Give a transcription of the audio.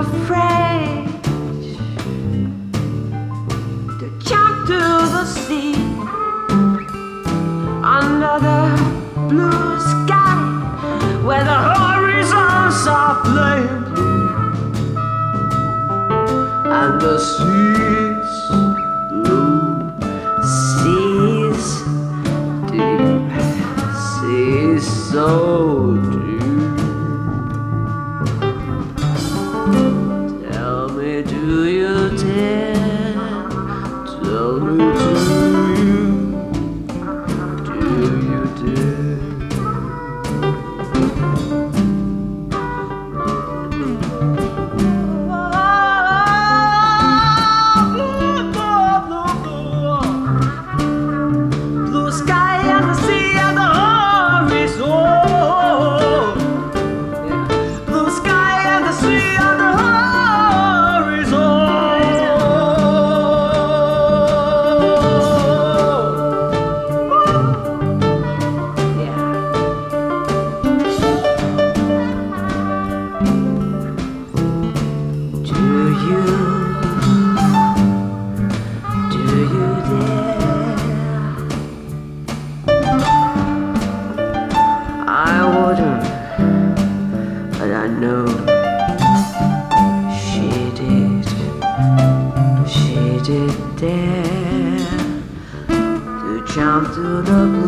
afraid to jump to the sea under the blue sky where the horizons are blue and the seas blue seas deep seas so deep. Did dare to jump to the